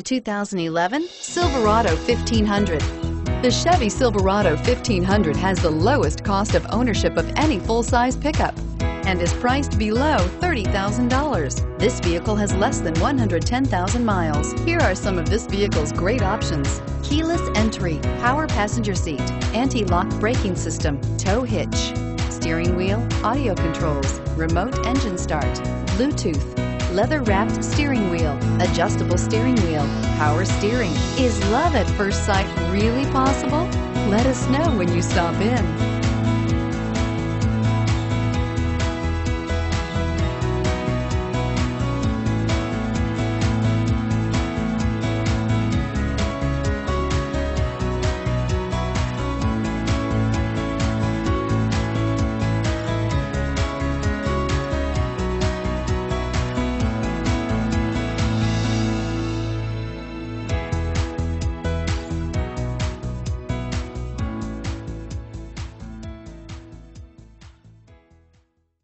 The 2011 Silverado 1500. The Chevy Silverado 1500 has the lowest cost of ownership of any full-size pickup and is priced below $30,000. This vehicle has less than 110,000 miles. Here are some of this vehicle's great options. Keyless entry, power passenger seat, anti-lock braking system, tow hitch, steering wheel, audio controls, remote engine start, Bluetooth, leather-wrapped steering wheel, adjustable steering wheel, power steering. Is love at first sight really possible? Let us know when you stop in.